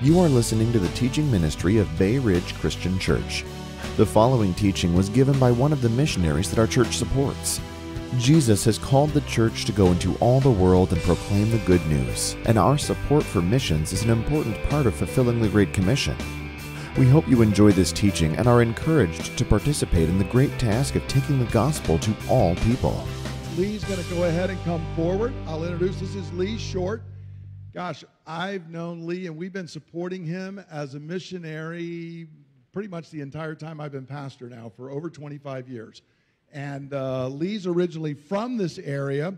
You are listening to the teaching ministry of Bay Ridge Christian Church. The following teaching was given by one of the missionaries that our church supports. Jesus has called the church to go into all the world and proclaim the good news, and our support for missions is an important part of fulfilling the Great Commission. We hope you enjoy this teaching and are encouraged to participate in the great task of taking the gospel to all people. Lee's going to go ahead and come forward. I'll introduce this is Lee Short. Gosh, I've known Lee and we've been supporting him as a missionary pretty much the entire time I've been pastor now for over 25 years. And uh, Lee's originally from this area.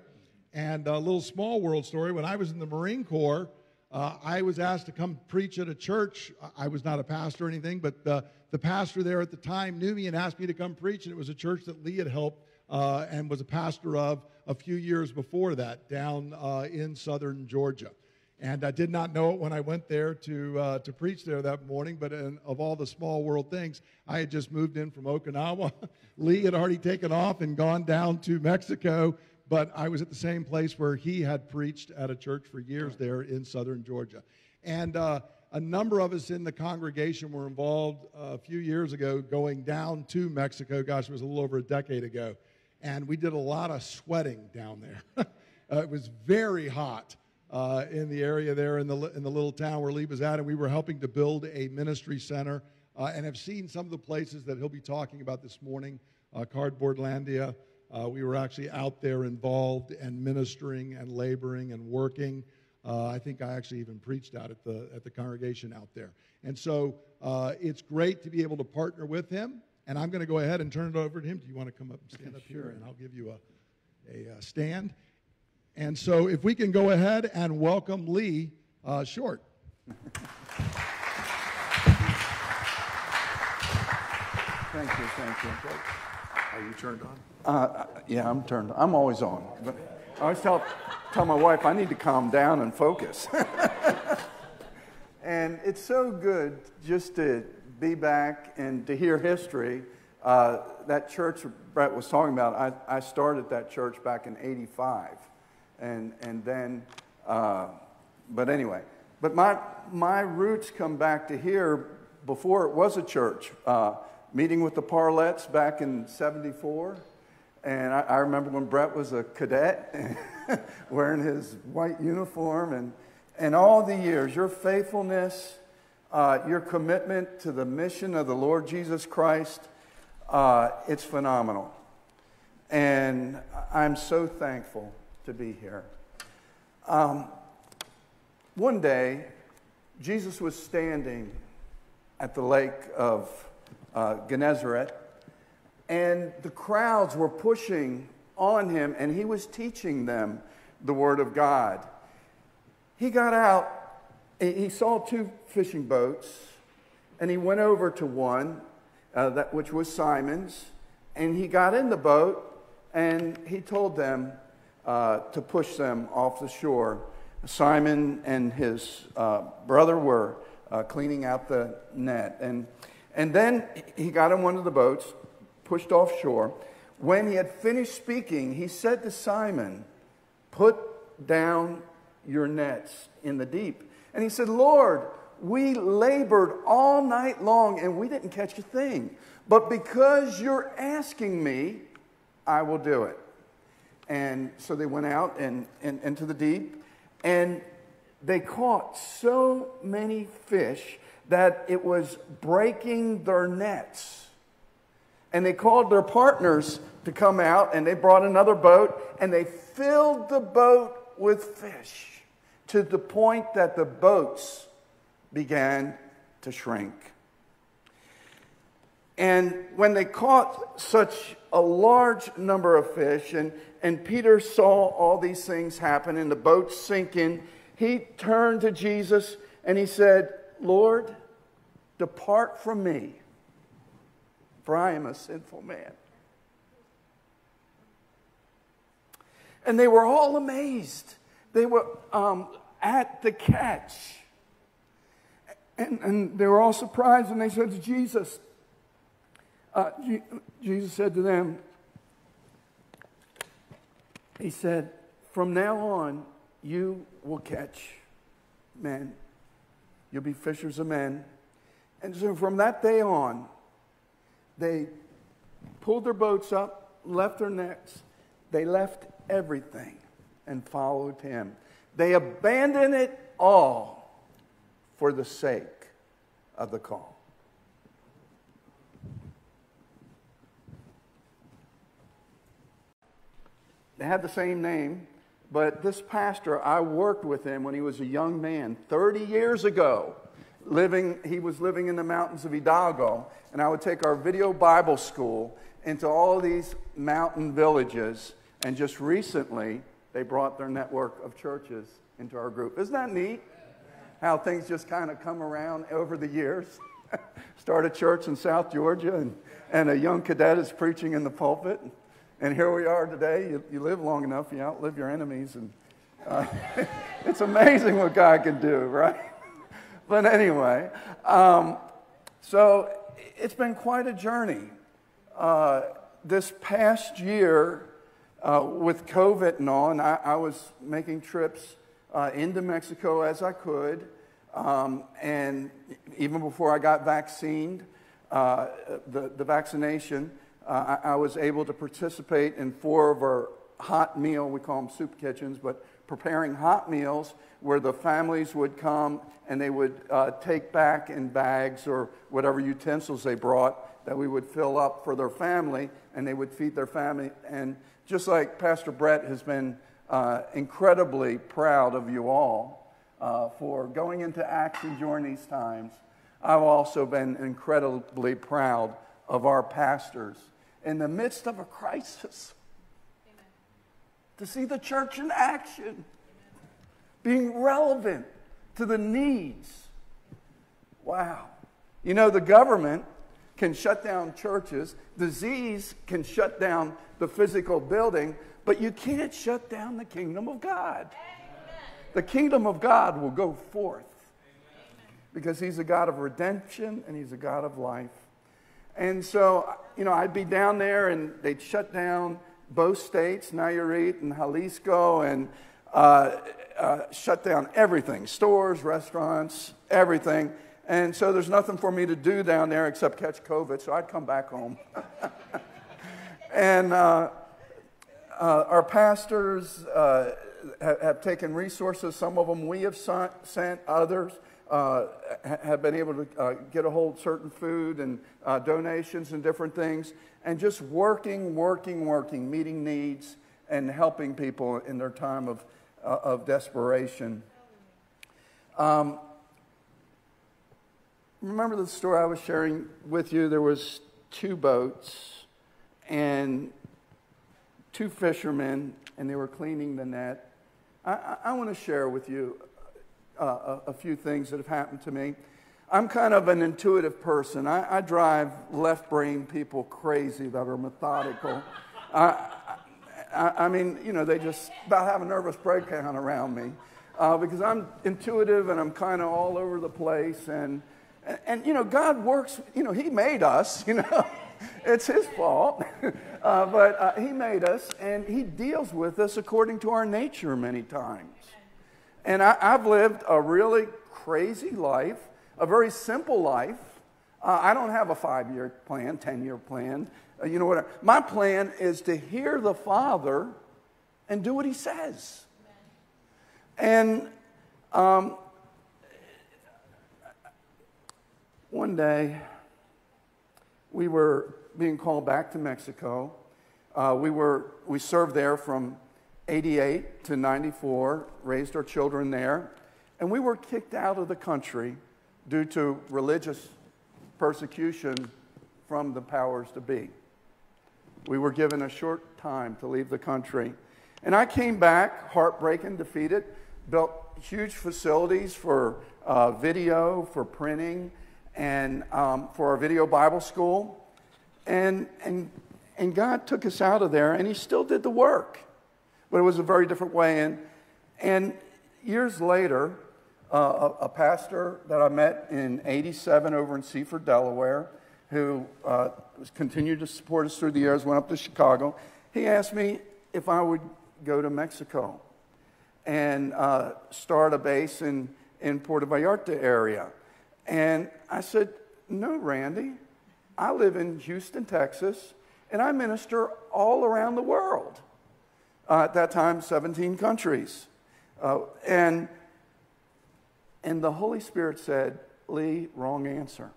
And a little small world story when I was in the Marine Corps, uh, I was asked to come preach at a church. I was not a pastor or anything, but the, the pastor there at the time knew me and asked me to come preach. And it was a church that Lee had helped uh, and was a pastor of a few years before that down uh, in southern Georgia. And I did not know it when I went there to, uh, to preach there that morning, but in, of all the small world things, I had just moved in from Okinawa. Lee had already taken off and gone down to Mexico, but I was at the same place where he had preached at a church for years there in southern Georgia. And uh, a number of us in the congregation were involved uh, a few years ago going down to Mexico. Gosh, it was a little over a decade ago. And we did a lot of sweating down there. uh, it was very hot uh, in the area there in the, in the little town where Lee was at, and we were helping to build a ministry center uh, and have seen some of the places that he'll be talking about this morning uh, Cardboardlandia. Uh, we were actually out there involved and ministering and laboring and working. Uh, I think I actually even preached out at the, at the congregation out there. And so uh, it's great to be able to partner with him. And I'm going to go ahead and turn it over to him. Do you want to come up and stand up here? And I'll give you a, a, a stand. And so, if we can go ahead and welcome Lee uh, Short. Thank you, thank you. Are you turned on? Uh, yeah, I'm turned. On. I'm always on. But I always tell, tell my wife I need to calm down and focus. and it's so good just to be back and to hear history. Uh, that church Brett was talking about, I, I started that church back in 85 and and then, uh, but anyway, but my my roots come back to here before it was a church. Uh, meeting with the Parlettes back in '74, and I, I, remember when Brett was a cadet, wearing his white uniform, and and all the years, your faithfulness. Uh, your commitment to the mission of the Lord Jesus Christ, uh, it's phenomenal. And I'm so thankful to be here. Um, one day, Jesus was standing at the lake of uh, Gennesaret, and the crowds were pushing on him, and he was teaching them the Word of God. He got out, he saw two fishing boats, and he went over to one, uh, that, which was Simon's, and he got in the boat, and he told them, uh, to push them off the shore. Simon and his uh, brother were uh, cleaning out the net. And, and then he got in one of the boats, pushed offshore. When he had finished speaking, he said to Simon, Put down your nets in the deep. And he said, Lord, we labored all night long and we didn't catch a thing. But because you're asking me, I will do it. And so they went out and, and into the deep, and they caught so many fish that it was breaking their nets. And they called their partners to come out, and they brought another boat, and they filled the boat with fish to the point that the boats began to shrink. And when they caught such a large number of fish, and, and Peter saw all these things happen and the boat sinking, he turned to Jesus and he said, Lord, depart from me, for I am a sinful man. And they were all amazed. They were um, at the catch. And, and they were all surprised and they said to Jesus, uh, Jesus said to them, He said, From now on, you will catch men. You'll be fishers of men. And so from that day on, they pulled their boats up, left their nets, they left everything and followed him. They abandoned it all for the sake of the call. They had the same name, but this pastor, I worked with him when he was a young man 30 years ago. Living, he was living in the mountains of Hidalgo, and I would take our video Bible school into all these mountain villages. And just recently, they brought their network of churches into our group. Isn't that neat? How things just kind of come around over the years. Start a church in South Georgia, and, and a young cadet is preaching in the pulpit. And here we are today. You, you live long enough, you outlive your enemies. And uh, it's amazing what God can do, right? but anyway, um, so it's been quite a journey. Uh, this past year, uh, with COVID and all, and I, I was making trips uh, into Mexico as I could. Um, and even before I got vaccinated, uh, the, the vaccination, uh, I, I, was able to participate in four of our hot meal, we call them soup kitchens, but preparing hot meals where the families would come and they would uh, take back in bags or whatever utensils they brought that we would fill up for their family and they would feed their family. And just like Pastor Brett has been uh, incredibly proud of you all uh, for going into action during these times, I've also been incredibly proud of our pastors in the midst of a crisis. Amen. To see the church in action, Amen. being relevant to the needs. Wow. You know, the government can shut down churches, disease can shut down the physical building, but you can't shut down the kingdom of God. Amen. The kingdom of God will go forth because He's a God of redemption and He's a God of life. And so, you know, I'd be down there and they'd shut down both states, Nayarit and Jalisco, and uh, uh, shut down everything stores, restaurants, everything. And so there's nothing for me to do down there except catch COVID, so I'd come back home. and uh, uh, our pastors uh, have, have, taken resources, some of them we have sent, others uh, have been able to uh, get a hold certain food and uh, donations and different things, and just working, working, working, meeting needs and helping people in their time of, uh, of desperation. Um, remember the story I was sharing with you? There was two boats and two fishermen, and they were cleaning the net. I, I, I want to share with you uh, a, a, few things that have happened to me. I'm kind of an intuitive person. I, I drive left brain people crazy that are methodical. I, I, mean, you know, they just about have a nervous breakdown around me uh, because I'm intuitive and I'm kind of all over the place. And, and, and, you know, God works, you know, He made us, you know, it's His fault. uh, but uh, He made us and He deals with us according to our nature many times. And I, have lived a really crazy life, a very simple life. Uh, I don't have a five year plan, 10 year plan. Uh, you know what? My plan is to hear the Father and do what He says. And um, one day, we were being called back to Mexico. Uh, we, were, we served there from 88 to 94, raised our children there, and we were kicked out of the country due to religious persecution from the powers to be. We were given a short time to leave the country. And I came back, heartbroken, defeated, built huge facilities for uh, video, for printing, and um, for our video Bible school. And, and, and God took us out of there, and He still did the work but it was a very different way. And, and years later, uh, a, a, pastor that I met in 87 over in Seaford, Delaware, who uh, continued to support us through the years, went up to Chicago. He asked me if I would go to Mexico and uh, start a base in, in Puerto Vallarta area. And I said, No, Randy, I live in Houston, Texas, and I minister all around the world. Uh, at that time, 17 countries. Uh, and, and the Holy Spirit said, Lee, wrong answer.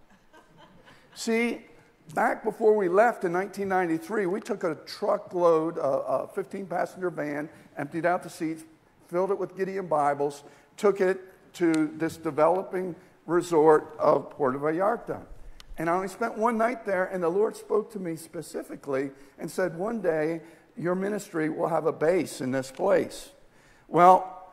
See, back before we left in 1993, we took a truckload, a, a 15 passenger van, emptied out the seats, filled it with Gideon Bibles, took it to this developing resort of Puerto Vallarta. And I only spent one night there, and the Lord spoke to me specifically and said, One day your ministry will have a base in this place. Well,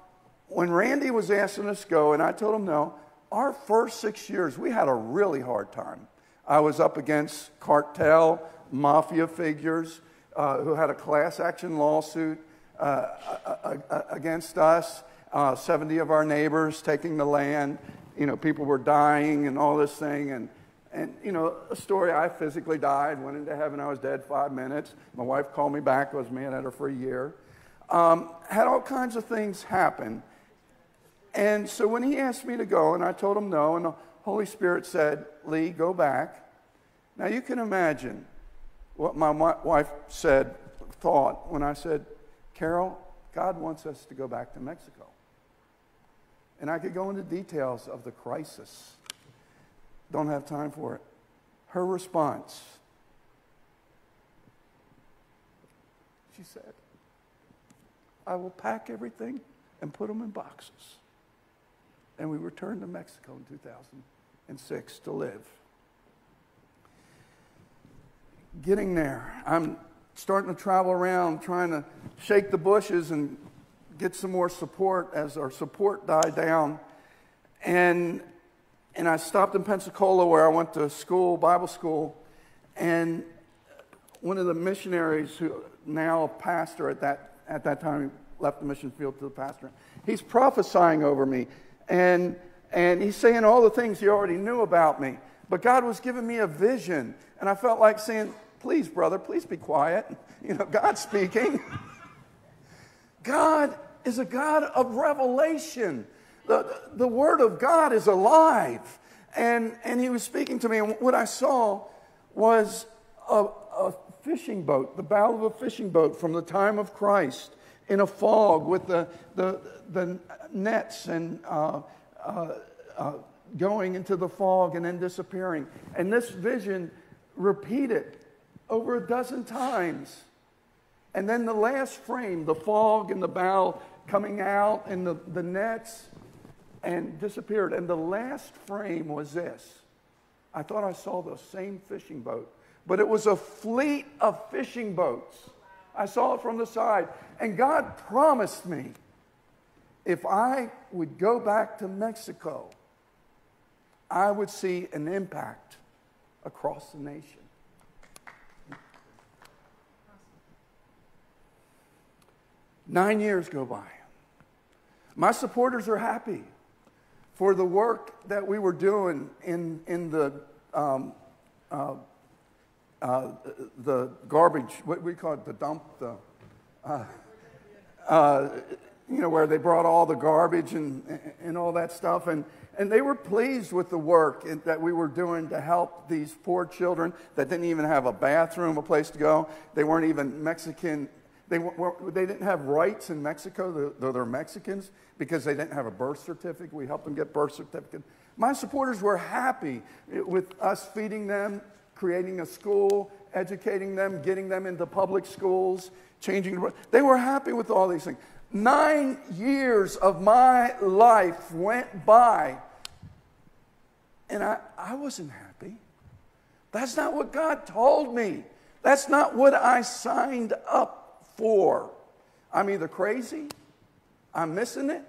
when Randy was asking us to go, and I told him no, our first six years, we had a really hard time. I was up against cartel, mafia figures uh, who had a class action lawsuit uh, against us. Uh, 70 of our neighbors taking the land. You know, people were dying and all this thing. And, and, you know, a story I physically died, went into heaven, I was dead five minutes. My wife called me back, was mad at her for a year. Um, had all kinds of things happen. And so when he asked me to go, and I told him no, and the Holy Spirit said, Lee, go back. Now you can imagine what my wife said, thought, when I said, Carol, God wants us to go back to Mexico. And I could go into details of the crisis. Don't have time for it. Her response she said, I will pack everything and put them in boxes. And we returned to Mexico in 2006 to live. Getting there, I'm starting to travel around trying to shake the bushes and get some more support as our support died down. And, and I stopped in Pensacola where I went to school, Bible school, and one of the missionaries who now a pastor at that, at that time left the mission field to the pastor, he's prophesying over me. And, and he's saying all the things he already knew about me. But God was giving me a vision. And I felt like saying, please, brother, please be quiet. You know, God's speaking. God is a God of revelation. The, the Word of God is alive. And, and he was speaking to me, and what I saw was a, a fishing boat, the bow of a fishing boat from the time of Christ in a fog with the, the, the nets and uh, uh, uh, going into the fog and then disappearing. And this vision repeated over a dozen times. And then the last frame, the fog and the bow coming out and the, the nets and disappeared. And the last frame was this. I thought I saw the same fishing boat, but it was a fleet of fishing boats. I saw it from the side. And God promised me if I would go back to Mexico, I would see an impact across the nation. Nine years go by. My supporters are happy for the work that we were doing in, in the, um, uh, uh, the garbage, what we call it, the dump, the, uh, uh you know, where they brought all the garbage and, and all that stuff. And, and they were pleased with the work that we were doing to help these poor children that didn't even have a bathroom, a place to go. They weren't even Mexican they, were, they didn't have rights in Mexico, though they're Mexicans, because they didn't have a birth certificate. We helped them get birth certificate. My supporters were happy with us feeding them, creating a school, educating them, getting them into public schools, changing. They were happy with all these things. Nine years of my life went by, and I, I wasn't happy. That's not what God told me. That's not what I signed up for. I'm either crazy, I'm missing it,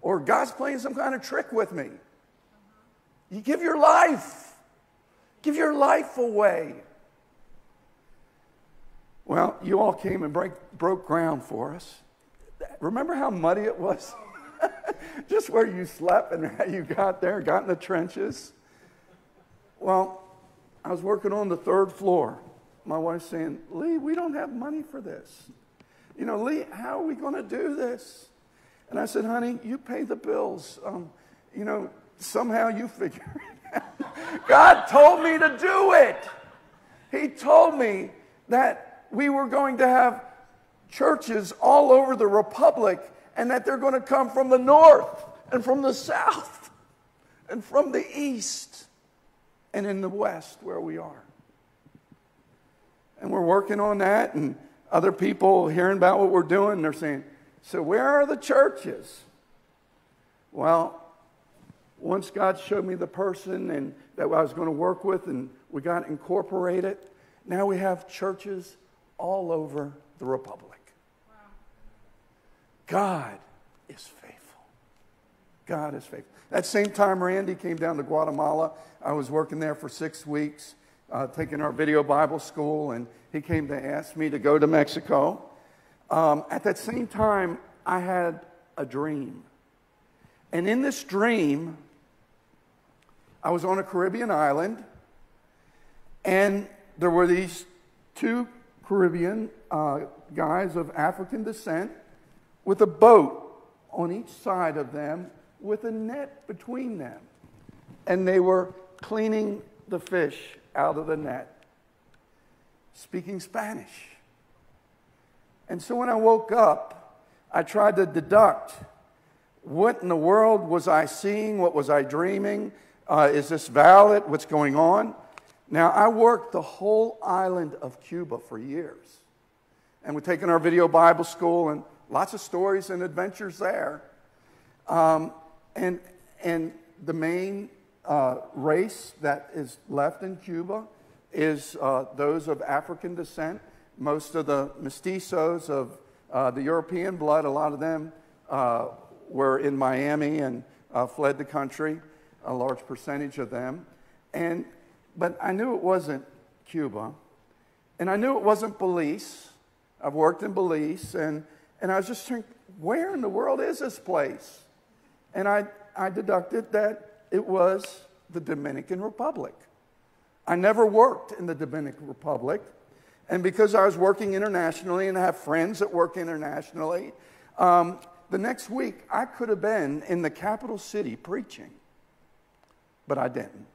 or God's playing some kind of trick with me. You give your life, give your life away. Well, you all came and break, broke ground for us. Remember how muddy it was? Just where you slept and how you got there, got in the trenches. Well, I was working on the third floor my wife's saying, Lee, we don't have money for this. You know, Lee, how are we going to do this? And I said, honey, you pay the bills. Um, you know, somehow you figure it out. God told me to do it. He told me that we were going to have churches all over the republic and that they're going to come from the north and from the south and from the east and in the west where we are. And we're working on that, and other people hearing about what we're doing, they're saying, So, where are the churches? Well, once God showed me the person and that I was going to work with, and we got incorporated, now we have churches all over the Republic. Wow. God is faithful. God is faithful. That same time, Randy came down to Guatemala. I was working there for six weeks, uh, taking our video Bible school, and he came to ask me to go to Mexico. Um, at that same time, I had a dream. And in this dream, I was on a Caribbean island, and there were these two Caribbean uh, guys of African descent with a boat on each side of them with a net between them. And they were cleaning the fish out of the net, speaking Spanish. And so when I woke up, I tried to deduct what in the world was I seeing? What was I dreaming? Uh, is this valid? What's going on? Now, I worked the whole island of Cuba for years. And we've taken our video Bible school and lots of stories and adventures there. Um, and, and the main uh, race that is left in Cuba is uh, those of African descent. Most of the mestizos of uh, the European blood, a lot of them uh, were in Miami and uh, fled the country, a large percentage of them. And, but I knew it wasn't Cuba. And I knew it wasn't Belize. I've worked in Belize. And, and I was just thinking, where in the world is this place? And I, I deducted that it was the Dominican Republic. I never worked in the Dominican Republic. And because I was working internationally and I have friends that work internationally, um, the next week I could have been in the capital city preaching, but I didn't.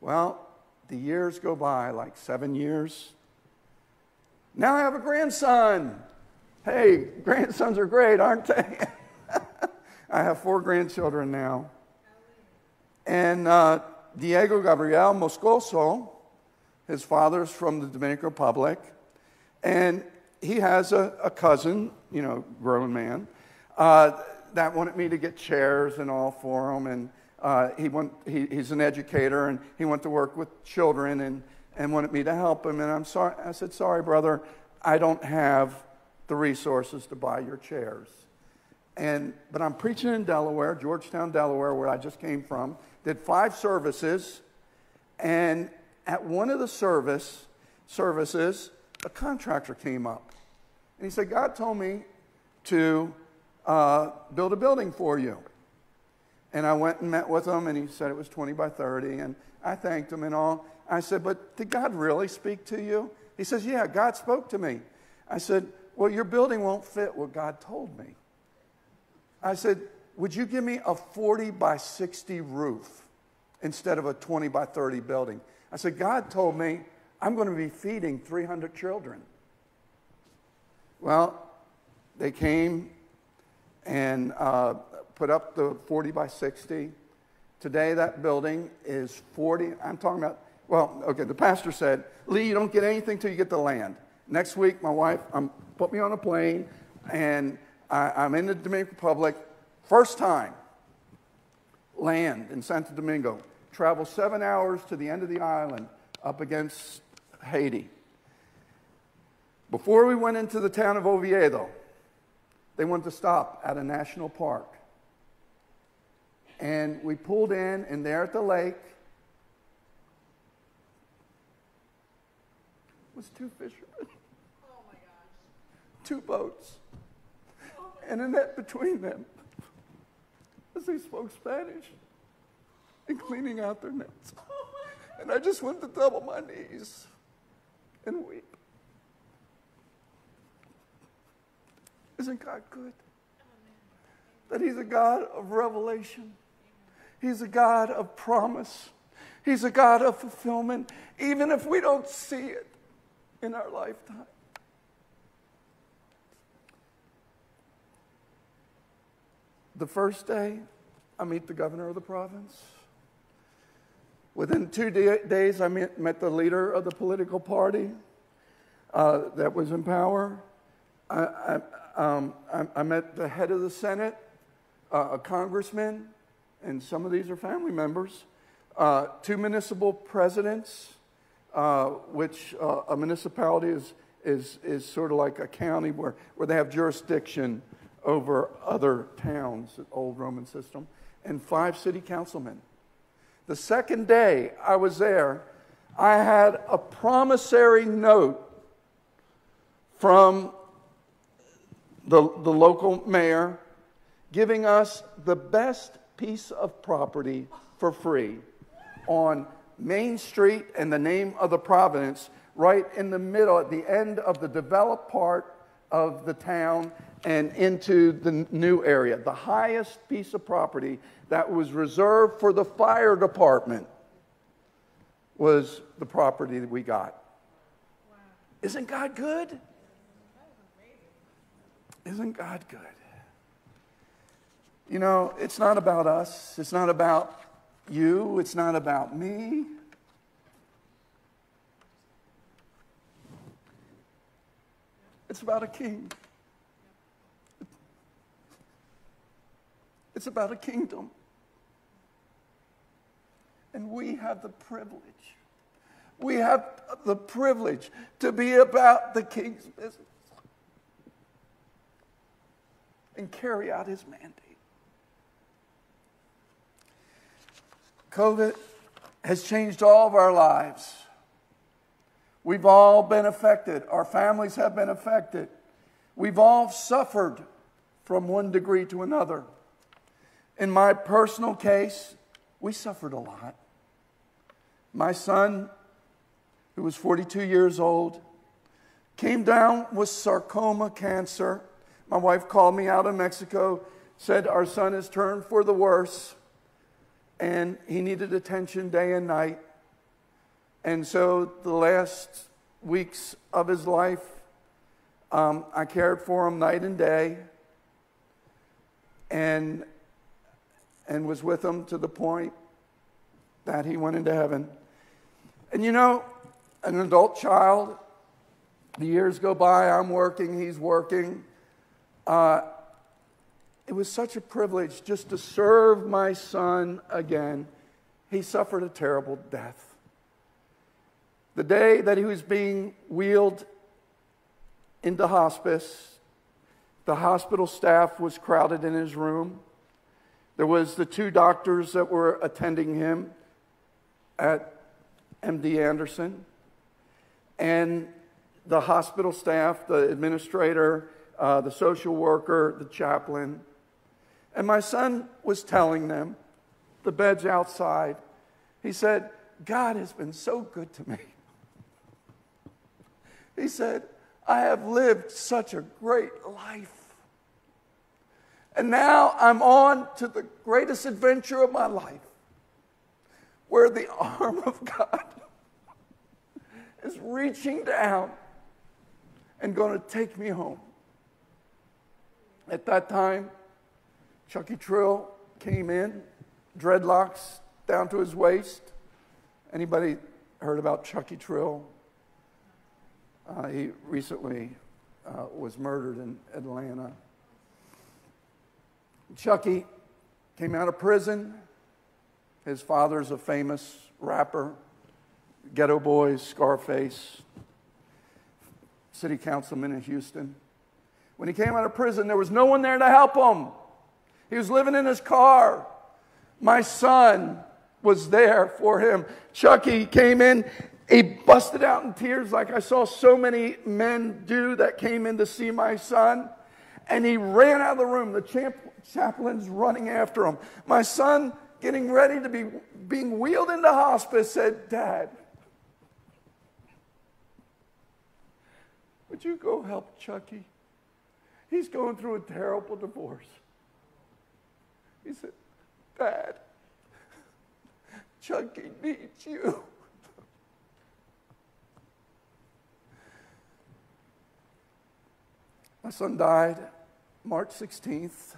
Well, the years go by, like seven years. Now I have a grandson. Hey, grandsons are great, aren't they? I have four grandchildren now. And uh, Diego Gabriel Moscoso, his father's from the Dominican Republic, and he has a, a cousin, you know, grown man, uh, that wanted me to get chairs and all for him. And uh, he, went, he, he's an educator and he went to work with children and, and wanted me to help him. And I'm sorry, I said, sorry, brother, I don't have the resources to buy your chairs. And, but I'm preaching in Delaware, Georgetown, Delaware, where I just came from. Did five services, and at one of the service services, a contractor came up, and he said, "God told me to uh, build a building for you." And I went and met with him, and he said it was 20 by 30, and I thanked him and all. I said, "But did God really speak to you?" He says, "Yeah, God spoke to me." I said, "Well, your building won't fit what God told me." I said, Would you give me a 40 by 60 roof instead of a 20 by 30 building? I said, God told me I'm going to be feeding 300 children. Well, they came and uh, put up the 40 by 60. Today, that building is 40. I'm talking about, well, okay, the pastor said, Lee, you don't get anything till you get the land. Next week, my wife um, put me on a plane, and I, am in the Dominican Republic, first time, land in Santo Domingo, travel seven hours to the end of the island up against Haiti. Before we went into the town of Oviedo, they wanted to stop at a national park. And we pulled in, and there at the lake was two fishermen. Oh my gosh. Two boats and a net between them as they spoke Spanish and cleaning out their nets. And I just went to double my knees and weep. Isn't God good? that He's a God of revelation, He's a God of promise, He's a God of fulfillment, even if we don't see it in our lifetime. The first day, I meet the governor of the province. Within two days, I met, met, the leader of the political party uh, that was in power. I, I, um, I, I, met the head of the Senate, uh, a congressman, and some of these are family members, uh, two municipal presidents, uh, which uh, a municipality is, is, is sort of like a county where, where they have jurisdiction over other towns, old Roman system, and five city councilmen. The second day I was there, I had a promissory note from the, the local mayor giving us the best piece of property for free on Main Street and the name of the Providence, right in the middle, at the end of the developed part of the town and into the new area. The highest piece of property that was reserved for the fire department was the property that we got. Wow. Isn't God good? Isn't God good? You know, it's not about us. It's not about you. It's not about me. It's about a king. It's about a kingdom. And we have the privilege. We have the privilege to be about the king's business and carry out his mandate. COVID has changed all of our lives. We've all been affected. Our families have been affected. We've all suffered from one degree to another. In my personal case, we suffered a lot. My son, who was 42 years old, came down with sarcoma cancer. My wife called me out of Mexico, said our son has turned for the worse, and he needed attention day and night. And so the last weeks of his life, um, I cared for him night and day. And and was with them to the point that he went into heaven. And you know, an adult child, the years go by, I'm working, he's working. Uh, it was such a privilege just to serve my son again. He suffered a terrible death. The day that he was being wheeled into hospice, the hospital staff was crowded in his room. There was the two doctors that were attending him at MD Anderson, and the hospital staff, the administrator, uh, the social worker, the chaplain. And my son was telling them, the bed's outside. He said, God has been so good to me. He said, I have lived such a great life. And now I'm on to the greatest adventure of my life, where the arm of God is reaching down and going to take me home. At that time, Chucky Trill came in, dreadlocks down to his waist. Anybody heard about Chucky Trill? Uh, he recently uh, was murdered in Atlanta. Chucky came out of prison. His father's a famous rapper, Geto Boys, Scarface, city councilman in Houston. When he came out of prison, there was no one there to help him. He was living in his car. My son was there for him. Chucky came in, he busted out in tears like I saw so many men do that came in to see my son. And he ran out of the room. The champ, chaplain's running after him. My son, getting ready to be being wheeled into hospice, said, Dad, would you go help Chucky? He's going through a terrible divorce. He said, Dad, Chucky needs you. My son died March 16th,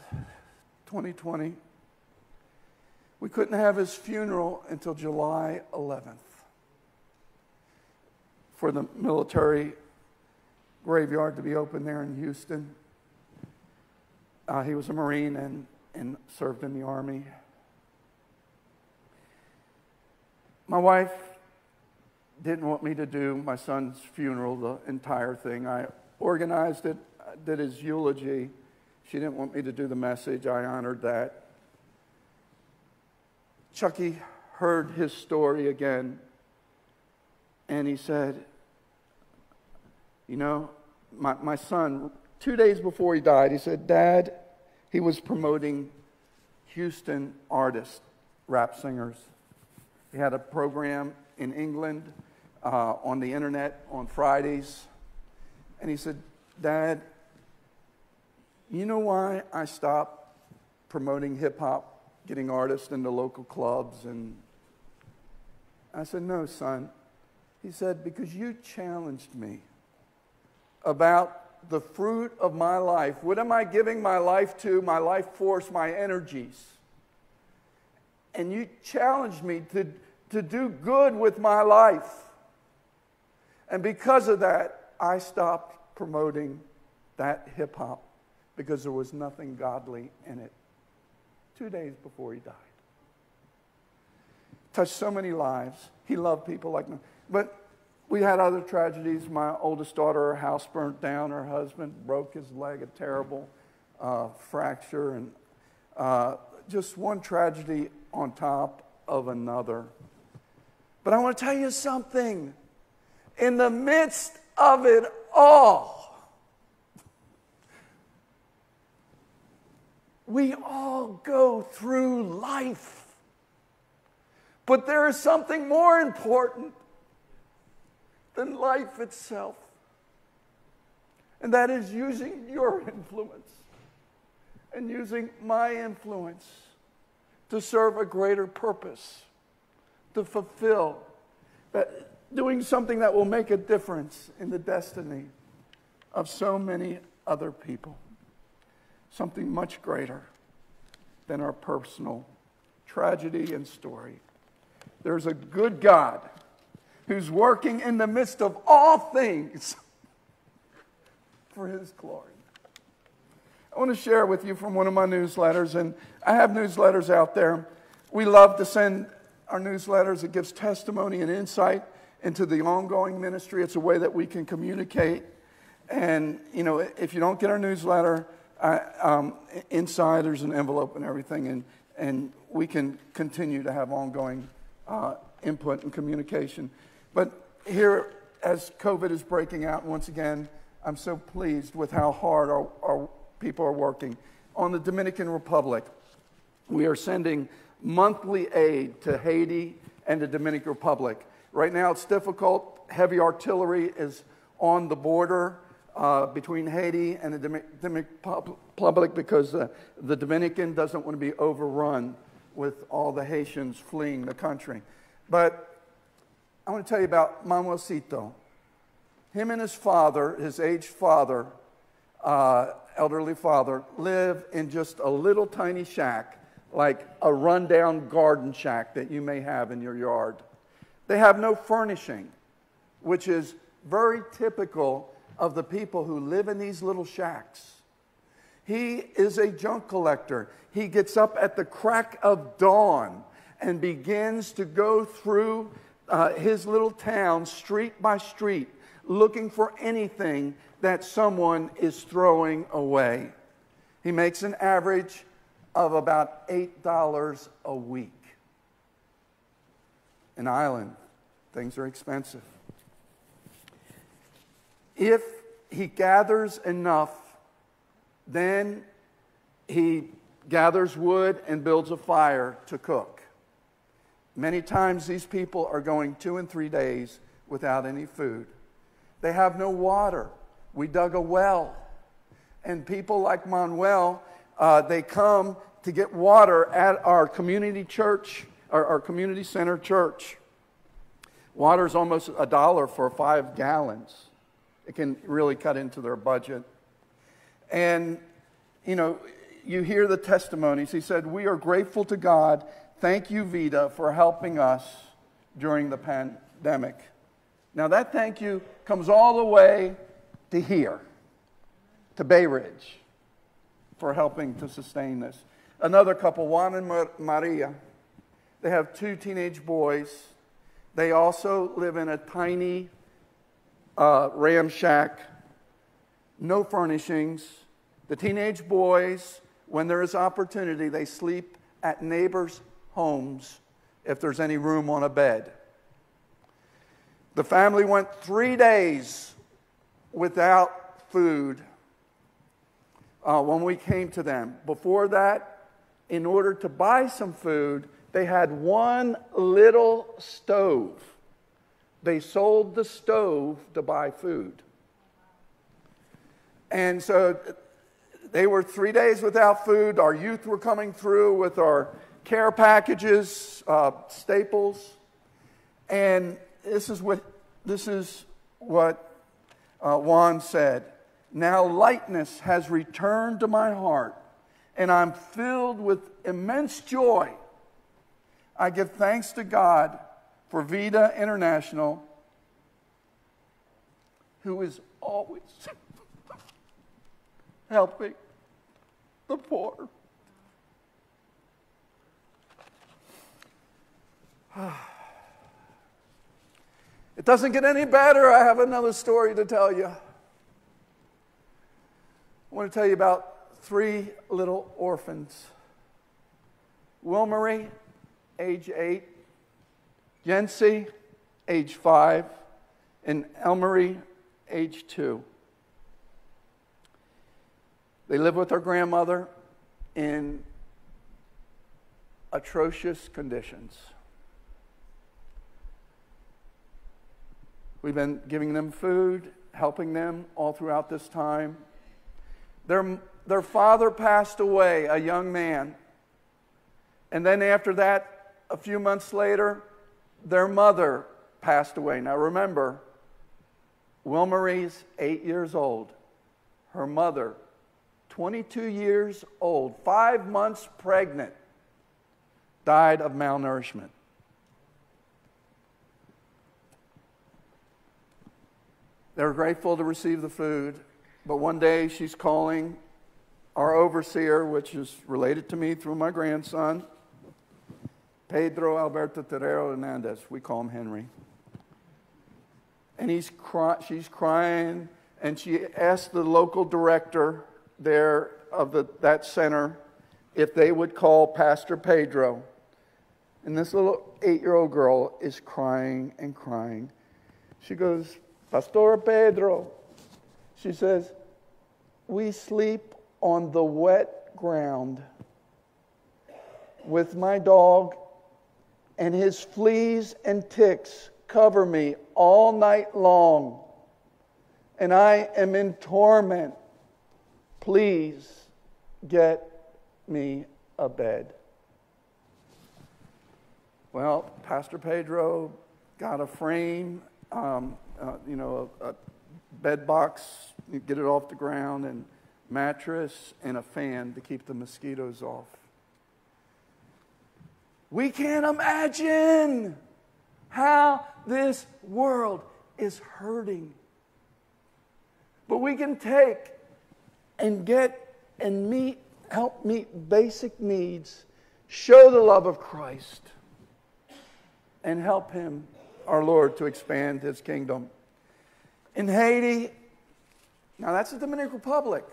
2020. We couldn't have his funeral until July 11th for the military graveyard to be open there in Houston. Uh, he was a Marine and, and served in the Army. My wife didn't want me to do my son's funeral, the entire thing. I organized it, did his eulogy. She didn't want me to do the message. I honored that. Chucky heard his story again, and he said, You know, my, my son, two days before he died, he said, Dad, he was promoting Houston artists, rap singers. He had a program in England uh, on the internet on Fridays. And he said, Dad, you know why I stopped promoting hip hop, getting artists into local clubs? And I said, No, son. He said, Because you challenged me about the fruit of my life. What am I giving my life to, my life force, my energies? And you challenged me to, to do good with my life. And because of that, I stopped promoting that hip hop because there was nothing godly in it. Two days before he died. Touched so many lives. He loved people like me. But we had other tragedies. My oldest daughter, her house burnt down. Her husband broke his leg, a terrible uh, fracture, and uh, just one tragedy on top of another. But I want to tell you something. In the midst of it all, we all go through life. But there is something more important than life itself. And that is using your influence and using my influence to serve a greater purpose, to fulfill that, doing something that will make a difference in the destiny of so many other people. Something much greater than our personal tragedy and story. There's a good God who's working in the midst of all things for his glory. I want to share with you from one of my newsletters, and I have newsletters out there. We love to send our newsletters, it gives testimony and insight into the ongoing ministry. It's a way that we can communicate. And, you know, if you don't get our newsletter, I, um, inside there's an envelope and everything, and, and we can continue to have ongoing uh, input and communication. But here, as COVID is breaking out once again, I'm so pleased with how hard our, our people are working. On the Dominican Republic, we are sending monthly aid to Haiti and the Dominican Republic. Right now, it's difficult. Heavy artillery is on the border uh, between Haiti and the Dominican Republic because uh, the Dominican doesn't want to be overrun with all the Haitians fleeing the country. But I want to tell you about Manuelcito. Him and his father, his aged father, uh, elderly father, live in just a little tiny shack, like a rundown garden shack that you may have in your yard. They have no furnishing, which is very typical of the people who live in these little shacks. He is a junk collector. He gets up at the crack of dawn and begins to go through uh, his little town, street by street, looking for anything that someone is throwing away. He makes an average of about $8 a week. In Ireland, things are expensive. If he gathers enough, then he gathers wood and builds a fire to cook. Many times these people are going two and three days without any food. They have no water. We dug a well. And people like Manuel, uh, they come to get water at our community church, our, our community center church. Water is almost a dollar for five gallons. It can really cut into their budget. And, you know, you hear the testimonies. He said, We are grateful to God. Thank you, Vida, for helping us during the pandemic. Now, that thank you comes all the way to here, to Bay Ridge, for helping to sustain this. Another couple, Juan and Maria, they have two teenage boys. They also live in a tiny uh, ram shack, no furnishings. The teenage boys, when there is opportunity, they sleep at neighbors' homes if there's any room on a bed. The family went three days without food uh, when we came to them. Before that, in order to buy some food, they had one little stove. They sold the stove to buy food. And so they were three days without food. Our youth were coming through with our care packages, uh, staples. And this is what, this is what uh, Juan said. Now lightness has returned to my heart, and I'm filled with immense joy I give thanks to God for Vida International, who is always helping the poor. It doesn't get any better. I have another story to tell you. I want to tell you about three little orphans. Wilmarie age eight, Jency, age five, and Elmarie, age two. They live with their grandmother in atrocious conditions. We've been giving them food, helping them all throughout this time. Their, their father passed away, a young man. And then after that, a few months later, their mother passed away. Now remember, Wilmarie's eight years old. Her mother, 22 years old, five months pregnant, died of malnourishment. They're grateful to receive the food, but one day she's calling our overseer, which is related to me through my grandson Pedro Alberto Terrero Hernandez. We call him Henry. And he's cry- she's crying, and she asked the local director there of the, that center if they would call Pastor Pedro. And this little eight year old girl is crying and crying. She goes, Pastor Pedro. She says, We sleep on the wet ground with my dog and his fleas and ticks cover me all night long, and I am in torment. Please get me a bed. Well, Pastor Pedro got a frame, um, uh, you know, a, a bed box, get it off the ground, and mattress and a fan to keep the mosquitoes off. We can't imagine how this world is hurting. But we can take and get and meet, help meet basic needs, show the love of Christ, and help Him, our Lord, to expand His kingdom. In Haiti, now that's the Dominican Republic.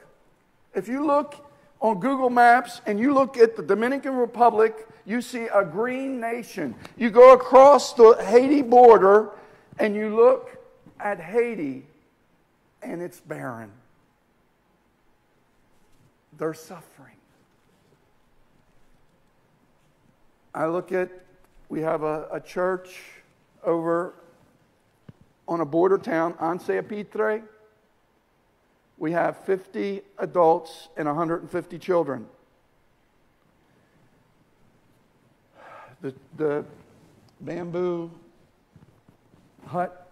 If you look on Google Maps and you look at the Dominican Republic, you see a green nation. You go across the Haiti border and you look at Haiti and it's barren. They're suffering. I look at, we have a, a church over on a border town, Anse-Apitre. We have 50 adults and 150 children. The, the bamboo hut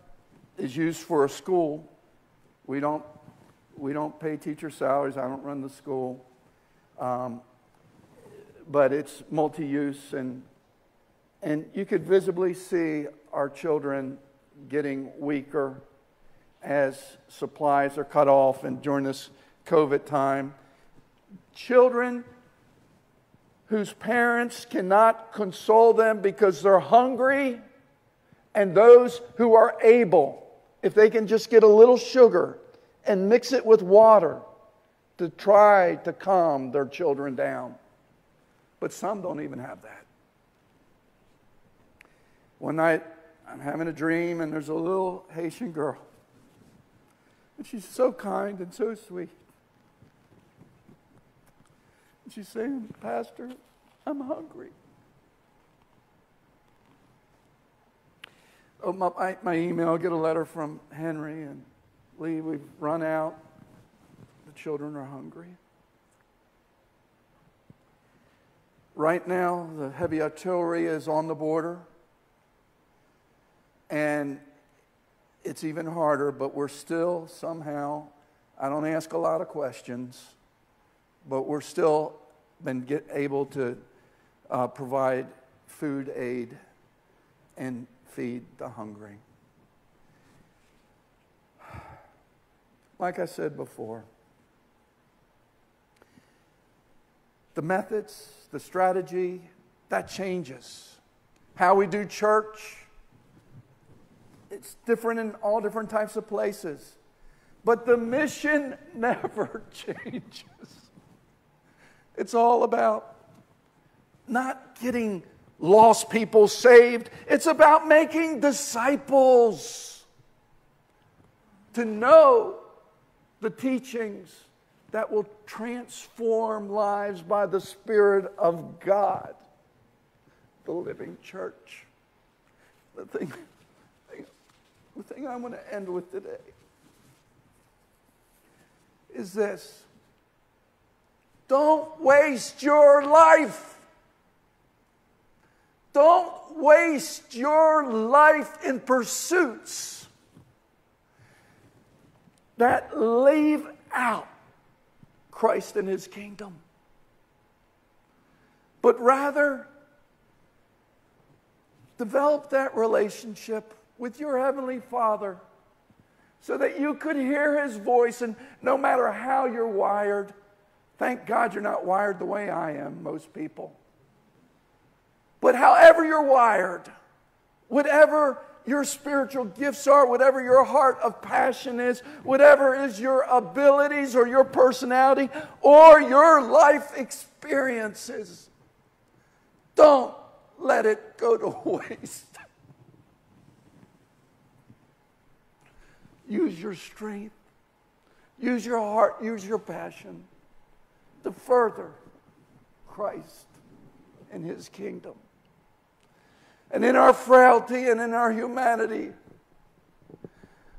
is used for a school. We don't, we don't pay teacher salaries. I don't run the school. Um, but it's multi use, and, and you could visibly see our children getting weaker as supplies are cut off and during this COVID time. Children whose parents cannot console them because they're hungry, and those who are able, if they can just get a little sugar and mix it with water to try to calm their children down. But some don't even have that. One night, I'm having a dream, and there's a little Haitian girl. And she's so kind and so sweet. And she's saying, Pastor, I'm hungry. Oh, my, my email, get a letter from Henry and Lee. We've run out. The children are hungry. Right now, the heavy artillery is on the border. And it's even harder, but we're still somehow, I don't ask a lot of questions, but we're still been get, able to uh, provide food aid and feed the hungry. Like I said before, the methods, the strategy, that changes. How we do church, it's different in all different types of places. But the mission never changes. It's all about not getting lost people saved, it's about making disciples to know the teachings that will transform lives by the Spirit of God, the living church. The thing, the thing I want to end with today is this don't waste your life. Don't waste your life in pursuits that leave out Christ and his kingdom. But rather, develop that relationship with your Heavenly Father so that you could hear His voice. And no matter how you're wired, thank God you're not wired the way I am, most people. But however you're wired, whatever your spiritual gifts are, whatever your heart of passion is, whatever is your abilities or your personality or your life experiences, don't let it go to waste. Use your strength, use your heart, use your passion to further Christ and his kingdom. And in our frailty and in our humanity,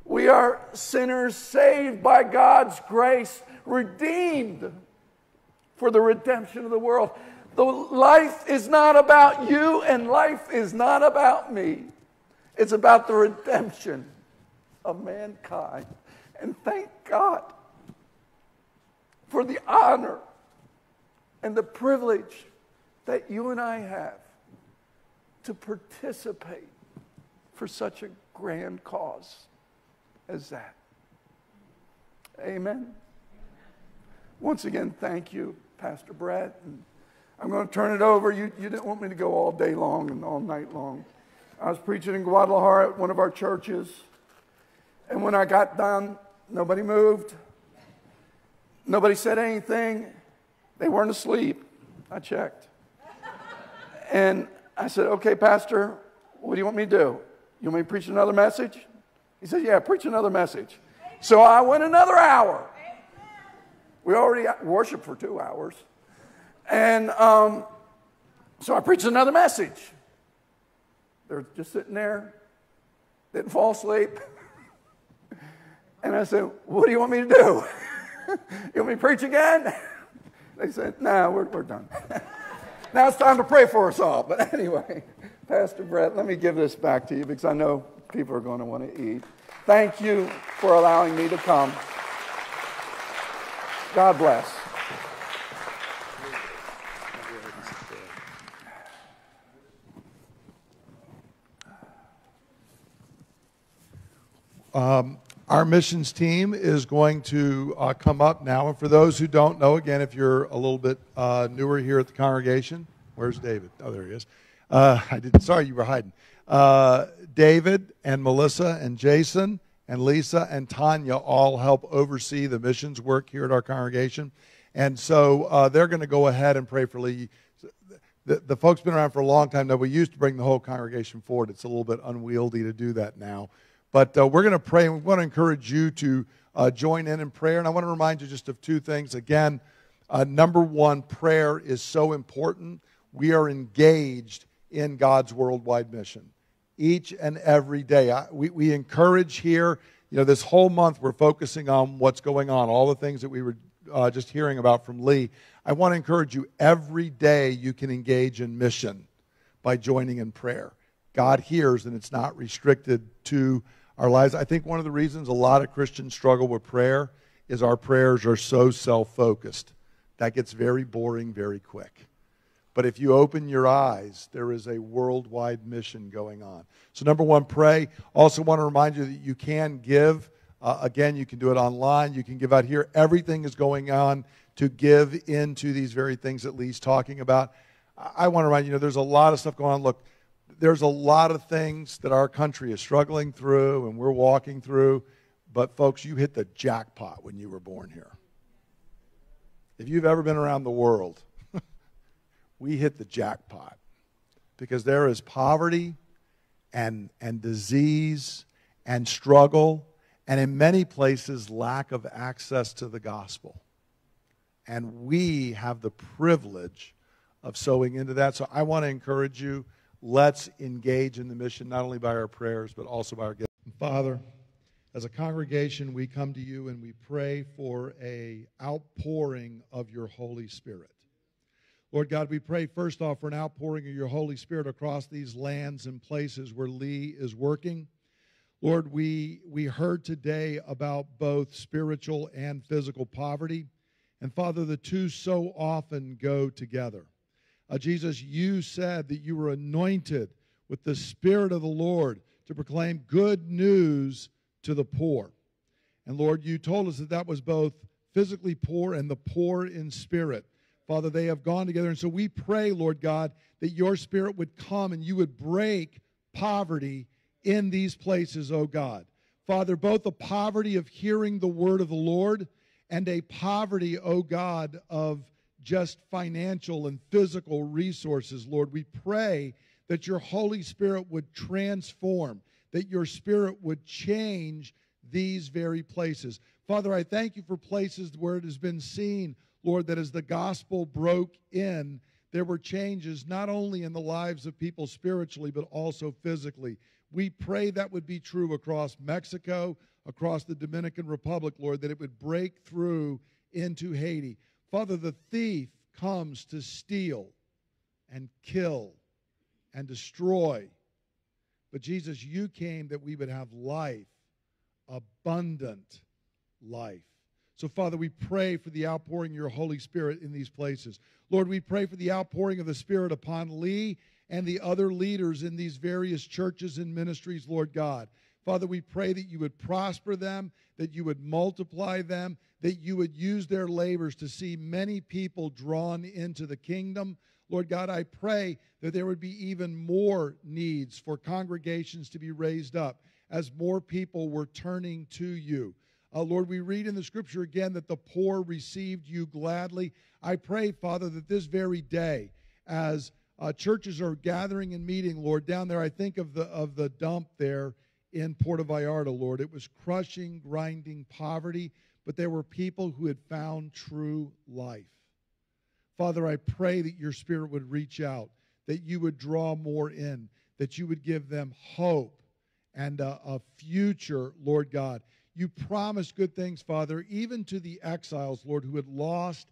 we are sinners saved by God's grace, redeemed for the redemption of the world. The life is not about you, and life is not about me. It's about the redemption of mankind. And thank God for the honor and the privilege that you and I have to participate for such a grand cause as that. Amen. Once again, thank you, Pastor Brett. And I'm going to turn it over. You, you didn't want me to go all day long and all night long. I was preaching in Guadalajara at one of our churches. And when I got done, nobody moved. Nobody said anything. They weren't asleep. I checked. And I said, Okay, Pastor, what do you want me to do? You want me to preach another message? He said, Yeah, preach another message. So I went another hour. We already worshiped for two hours. And um, so I preached another message. They're just sitting there, didn't fall asleep. And I said, What do you want me to do? you want me to preach again? They said, No, we're, we're done. now it's time to pray for us all. But anyway, Pastor Brett, let me give this back to you because I know people are going to want to eat. Thank you for allowing me to come. God bless. Um, our missions team is going to uh, come up now. And for those who don't know, again, if you're a little bit uh, newer here at the congregation, where's David? Oh, there he is. Uh, I didn't. Sorry, you were hiding. Uh, David and Melissa and Jason and Lisa and Tanya all help oversee the missions work here at our congregation, and so uh, they're going to go ahead and pray for Lee. The, the folks been around for a long time now. We used to bring the whole congregation forward. It's a little bit unwieldy to do that now. But uh, we're going to pray, and we want to encourage you to uh, join in in prayer. And I want to remind you just of two things. Again, uh, number one, prayer is so important. We are engaged in God's worldwide mission each and every day. I, we, we encourage here, you know, this whole month we're focusing on what's going on, all the things that we were uh, just hearing about from Lee. I want to encourage you every day you can engage in mission by joining in prayer. God hears, and it's not restricted to our lives. I think one of the reasons a lot of Christians struggle with prayer is our prayers are so self focused. That gets very boring very quick. But if you open your eyes, there is a worldwide mission going on. So, number one, pray. Also, want to remind you that you can give. Uh, again, you can do it online. You can give out here. Everything is going on to give into these very things that Lee's talking about. I, I want to remind you, you know, there's a lot of stuff going on. Look, there's a lot of things that our country is struggling through and we're walking through. But, folks, you hit the jackpot when you were born here. If you've ever been around the world, we hit the jackpot because there is poverty and, and disease and struggle, and in many places, lack of access to the gospel. And we have the privilege of sowing into that. So I want to encourage you let's engage in the mission not only by our prayers but also by our gifts. Father, as a congregation, we come to you and we pray for a outpouring of your Holy Spirit. Lord God, we pray first off for an outpouring of your Holy Spirit across these lands and places where Lee is working. Lord, we, we heard today about both spiritual and physical poverty. And Father, the two so often go together. Uh, Jesus, you said that you were anointed with the Spirit of the Lord to proclaim good news to the poor. And Lord, you told us that that was both physically poor and the poor in spirit. Father, they have gone together. And so we pray, Lord God, that your spirit would come and you would break poverty in these places, oh God. Father, both the poverty of hearing the word of the Lord and a poverty, oh God, of just financial and physical resources, Lord. We pray that your Holy Spirit would transform, that your Spirit would change these very places. Father, I thank you for places where it has been seen, Lord, that as the gospel broke in, there were changes not only in the lives of people spiritually, but also physically. We pray that would be true across Mexico, across the Dominican Republic, Lord, that it would break through into Haiti. Father, the thief comes to steal and kill and destroy. But Jesus, you came that we would have life, abundant life. So, Father, we pray for the outpouring of your Holy Spirit in these places. Lord, we pray for the outpouring of the Spirit upon Lee and the other leaders in these various churches and ministries, Lord God. Father, we pray that you would prosper them, that you would multiply them, that you would use their labors to see many people drawn into the kingdom. Lord God, I pray that there would be even more needs for congregations to be raised up as more people were turning to you. Uh, Lord, we read in the scripture again that the poor received you gladly. I pray, Father, that this very day, as uh, churches are gathering and meeting, Lord, down there, I think of the of the dump there in Puerto Vallarta, Lord. It was crushing, grinding poverty but there were people who had found true life. Father, I pray that your spirit would reach out, that you would draw more in, that you would give them hope and a, a future, Lord God. You promised good things, Father, even to the exiles, Lord, who had lost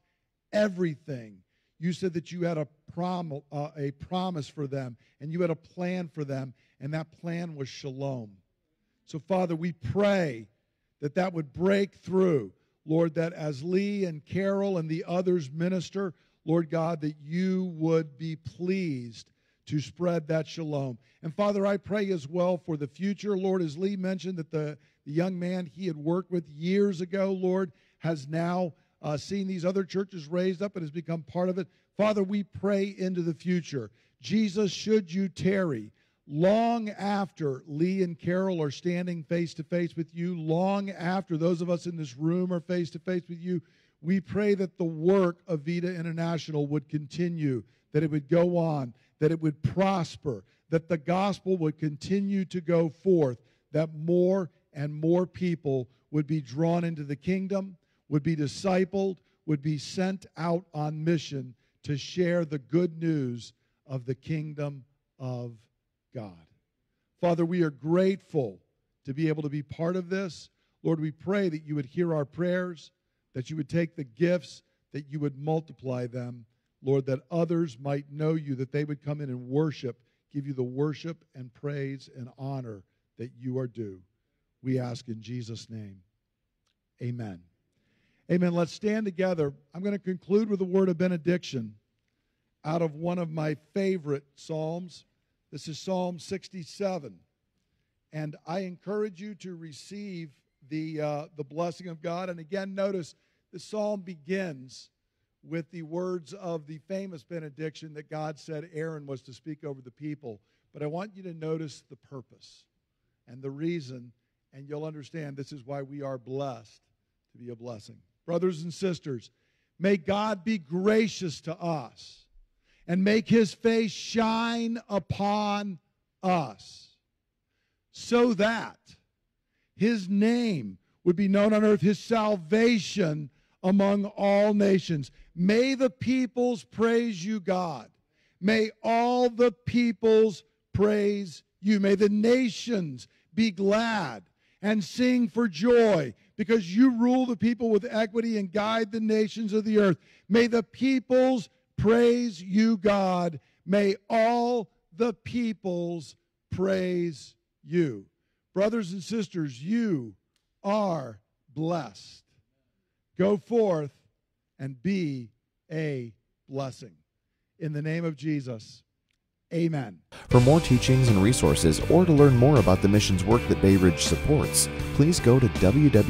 everything. you said that you had a, prom, uh, a promise for them and you had a plan for them, and that plan was shalom. So, Father, we pray that that would break through. Lord, that as Lee and Carol and the others minister, Lord God, that you would be pleased to spread that shalom. And Father, I pray as well for the future. Lord, as Lee mentioned, that the, the young man he had worked with years ago, Lord, has now uh, seen these other churches raised up and has become part of it. Father, we pray into the future. Jesus, should you tarry, long after Lee and Carol are standing face to face with you, long after those of us in this room are face to face with you, we pray that the work of Vida International would continue, that it would go on, that it would prosper, that the gospel would continue to go forth, that more and more people would be drawn into the kingdom, would be discipled, would be sent out on mission to share the good news of the kingdom of God. Father, we are grateful to be able to be part of this. Lord, we pray that you would hear our prayers, that you would take the gifts, that you would multiply them, Lord, that others might know you, that they would come in and worship, give you the worship and praise and honor that you are due. We ask in Jesus' name. Amen. Amen. Let's stand together. I'm going to conclude with a word of benediction out of one of my favorite Psalms. This is Psalm 67. And I encourage you to receive the, uh, the blessing of God. And again, notice the psalm begins with the words of the famous benediction that God said Aaron was to speak over the people. But I want you to notice the purpose and the reason, and you'll understand this is why we are blessed to be a blessing. Brothers and sisters, may God be gracious to us and make his face shine upon us so that his name would be known on earth, his salvation among all nations. May the peoples praise you, God. May all the peoples praise you. May the nations be glad and sing for joy because you rule the people with equity and guide the nations of the earth. May the peoples praise you, God. May all the peoples praise you. Brothers and sisters, you are blessed. Go forth and be a blessing. In the name of Jesus, amen. For more teachings and resources, or to learn more about the missions work that Bay Ridge supports, please go to www.brcc.church.